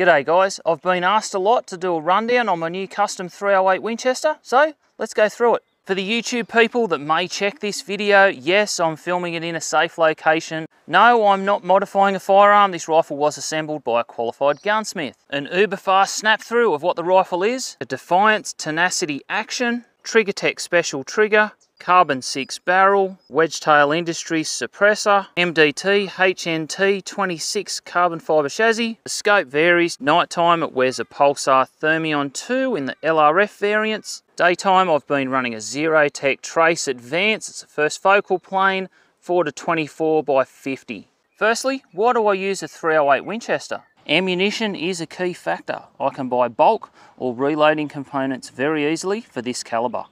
G'day guys, I've been asked a lot to do a rundown on my new custom 308 Winchester, so let's go through it. For the YouTube people that may check this video, yes, I'm filming it in a safe location. No, I'm not modifying a firearm. This rifle was assembled by a qualified gunsmith. An uber fast snap through of what the rifle is. A Defiance Tenacity Action, TriggerTech Special Trigger, Carbon 6 barrel, Wedgetail Industries suppressor, MDT HNT 26 carbon fibre chassis. The scope varies. Nighttime it wears a Pulsar Thermion 2 in the LRF variants. Daytime I've been running a Zerotech Trace Advance. It's a first focal plane, 4 to 24 by 50. Firstly, why do I use a 308 Winchester? Ammunition is a key factor. I can buy bulk or reloading components very easily for this calibre.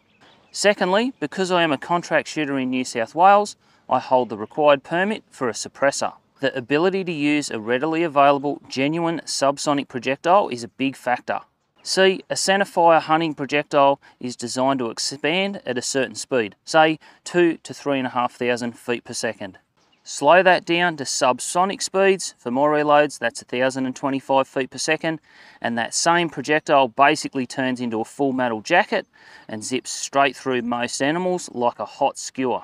Secondly, because I am a contract shooter in New South Wales, I hold the required permit for a suppressor. The ability to use a readily available, genuine subsonic projectile is a big factor. See, a centerfire hunting projectile is designed to expand at a certain speed, say two to three and a half thousand feet per second. Slow that down to subsonic speeds. For more reloads, that's 1,025 feet per second. And that same projectile basically turns into a full metal jacket and zips straight through most animals like a hot skewer.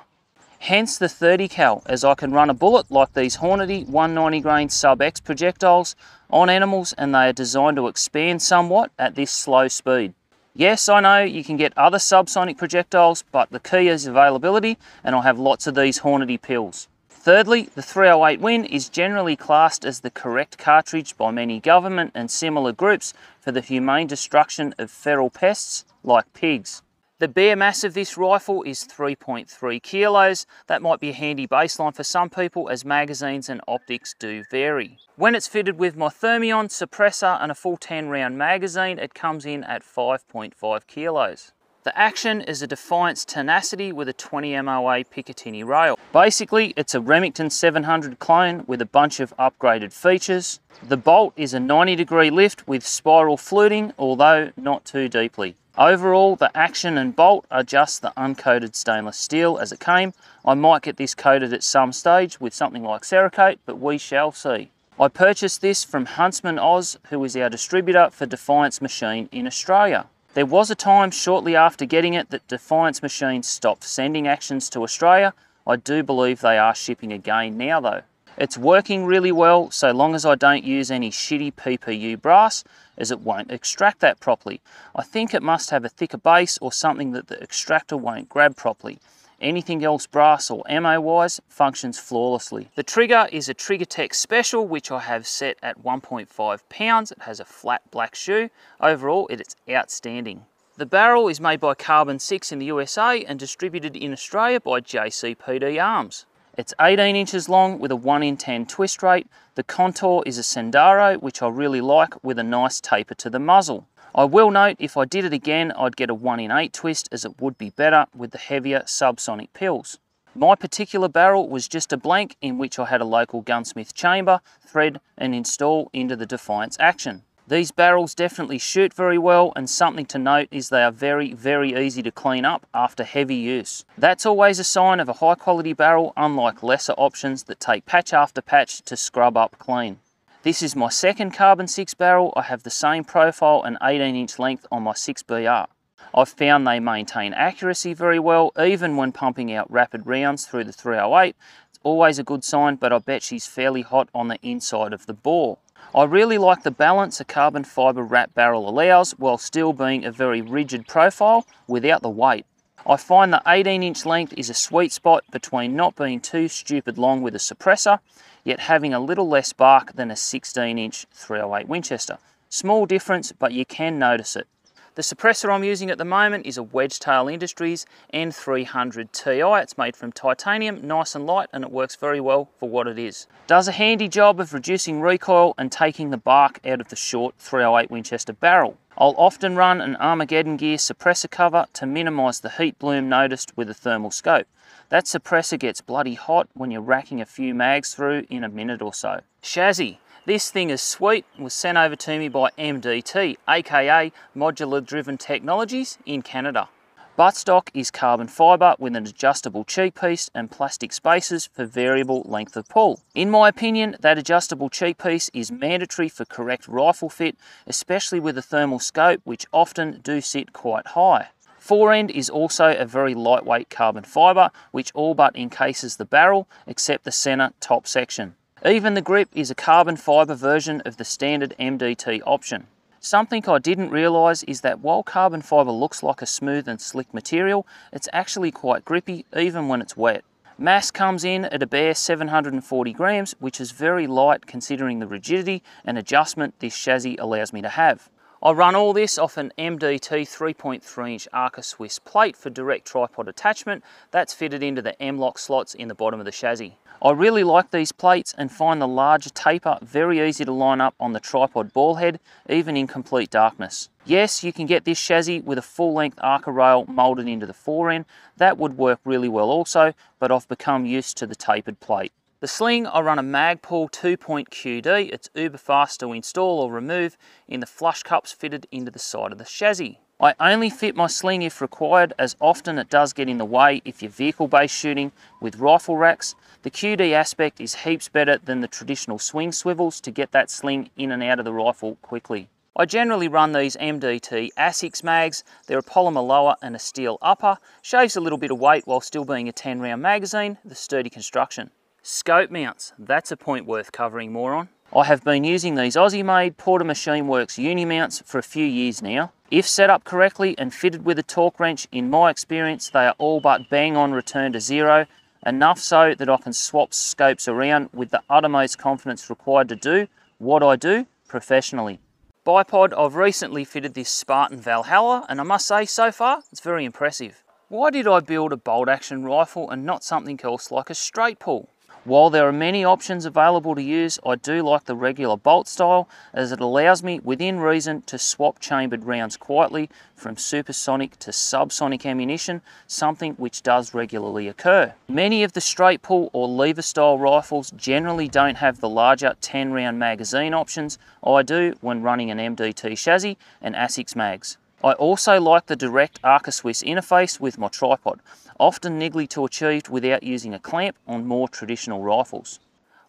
Hence the 30 cal, as I can run a bullet like these Hornady 190 grain sub X projectiles on animals and they are designed to expand somewhat at this slow speed. Yes, I know you can get other subsonic projectiles, but the key is availability and I have lots of these Hornady pills. Thirdly, the 308 Win is generally classed as the correct cartridge by many government and similar groups for the humane destruction of feral pests like pigs. The bare mass of this rifle is 3.3 kilos. That might be a handy baseline for some people as magazines and optics do vary. When it's fitted with my Thermion suppressor and a full 10 round magazine, it comes in at 5.5 kilos. The action is a Defiance Tenacity with a 20 MOA Picatinny rail. Basically, it's a Remington 700 clone with a bunch of upgraded features. The bolt is a 90 degree lift with spiral fluting, although not too deeply. Overall, the action and bolt are just the uncoated stainless steel as it came. I might get this coated at some stage with something like Cerakote, but we shall see. I purchased this from Huntsman Oz, who is our distributor for Defiance Machine in Australia. There was a time shortly after getting it that Defiance Machines stopped sending actions to Australia. I do believe they are shipping again now though. It's working really well so long as I don't use any shitty PPU brass as it won't extract that properly. I think it must have a thicker base or something that the extractor won't grab properly. Anything else brass or ammo wise functions flawlessly. The trigger is a TriggerTech Special which I have set at 1.5 pounds. It has a flat black shoe. Overall it is outstanding. The barrel is made by Carbon 6 in the USA and distributed in Australia by JCPD Arms. It's 18 inches long with a 1 in 10 twist rate. The contour is a Sendero, which I really like, with a nice taper to the muzzle. I will note if I did it again, I'd get a 1 in 8 twist as it would be better with the heavier subsonic pills. My particular barrel was just a blank in which I had a local gunsmith chamber, thread and install into the Defiance action. These barrels definitely shoot very well and something to note is they are very, very easy to clean up after heavy use. That's always a sign of a high quality barrel unlike lesser options that take patch after patch to scrub up clean. This is my second carbon 6 barrel. I have the same profile and 18 inch length on my 6BR. I've found they maintain accuracy very well, even when pumping out rapid rounds through the 308. It's always a good sign, but I bet she's fairly hot on the inside of the bore. I really like the balance a carbon fibre wrap barrel allows, while still being a very rigid profile without the weight. I find the 18 inch length is a sweet spot between not being too stupid long with a suppressor, yet having a little less bark than a 16 inch 308 Winchester. Small difference, but you can notice it. The suppressor I'm using at the moment is a Wedgetail Industries N300 Ti. It's made from titanium, nice and light, and it works very well for what it is. Does a handy job of reducing recoil and taking the bark out of the short 308 Winchester barrel. I'll often run an Armageddon gear suppressor cover to minimise the heat bloom noticed with a thermal scope. That suppressor gets bloody hot when you're racking a few mags through in a minute or so. Chassis. This thing is sweet, was sent over to me by MDT, aka Modular Driven Technologies in Canada. Buttstock is carbon fibre with an adjustable cheek piece and plastic spacers for variable length of pull. In my opinion, that adjustable cheek piece is mandatory for correct rifle fit, especially with a thermal scope, which often do sit quite high. Fore end is also a very lightweight carbon fibre, which all but encases the barrel, except the centre top section. Even the grip is a carbon fibre version of the standard MDT option. Something I didn't realise is that while carbon fibre looks like a smooth and slick material, it's actually quite grippy even when it's wet. Mass comes in at a bare 740 grams, which is very light considering the rigidity and adjustment this chassis allows me to have. I run all this off an MDT 3.3 inch Arca Swiss plate for direct tripod attachment. That's fitted into the M-LOK slots in the bottom of the chassis. I really like these plates and find the larger taper very easy to line up on the tripod ball head, even in complete darkness. Yes, you can get this chassis with a full-length Arca rail moulded into the fore end. That would work really well also, but I've become used to the tapered plate. The sling, I run a Magpul 2-point QD. It's uber fast to install or remove in the flush cups fitted into the side of the chassis. I only fit my sling if required as often it does get in the way if you're vehicle based shooting with rifle racks. The QD aspect is heaps better than the traditional swing swivels to get that sling in and out of the rifle quickly. I generally run these MDT AICS mags. They're a polymer lower and a steel upper. Shaves a little bit of weight while still being a 10 round magazine, the sturdy construction. Scope mounts, that's a point worth covering more on. I have been using these Aussie made Porter Machine Works uni mounts for a few years now. If set up correctly and fitted with a torque wrench, in my experience, they are all but bang on return to zero, enough so that I can swap scopes around with the uttermost confidence required to do what I do professionally. Bipod, I've recently fitted this Spartan Valhalla, and I must say, so far, it's very impressive. Why did I build a bolt action rifle and not something else like a straight pull? While there are many options available to use, I do like the regular bolt style as it allows me within reason to swap chambered rounds quietly from supersonic to subsonic ammunition, something which does regularly occur. Many of the straight pull or lever style rifles generally don't have the larger 10 round magazine options I do when running an MDT chassis and AICS mags. I also like the direct Arca Swiss interface with my tripod, often niggly to achieve without using a clamp on more traditional rifles.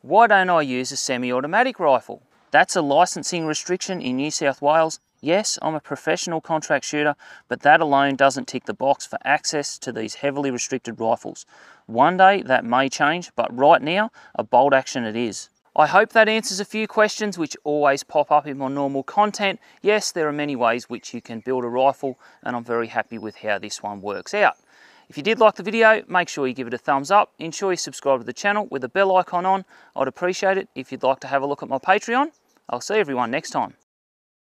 Why don't I use a semi-automatic rifle? That's a licensing restriction in New South Wales. Yes, I'm a professional contract shooter, but that alone doesn't tick the box for access to these heavily restricted rifles. One day that may change, but right now, a bolt action it is. I hope that answers a few questions which always pop up in my normal content. Yes, there are many ways which you can build a rifle and I'm very happy with how this one works out. If you did like the video, make sure you give it a thumbs up. Ensure you subscribe to the channel with the bell icon on. I'd appreciate it if you'd like to have a look at my Patreon. I'll see everyone next time.